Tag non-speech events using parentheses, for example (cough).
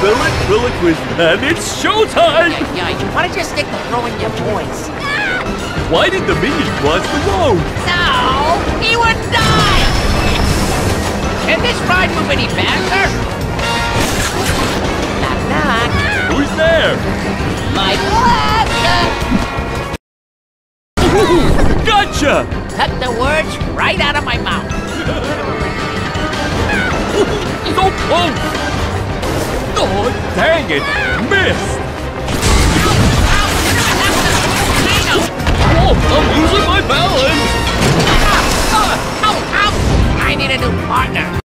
ventriloquist, and it's showtime! Yeah, you want to just stick to throwing your voice. Why did the minion cross the road? No, he would die! Can this ride move any faster? Knock, knock. Who's there? My blaster! Gotcha! Took the words right out of my mouth. (laughs) So close! Oh, dang it! Missed! Oh, I'm losing my balance! Ow, ow! I need a new partner.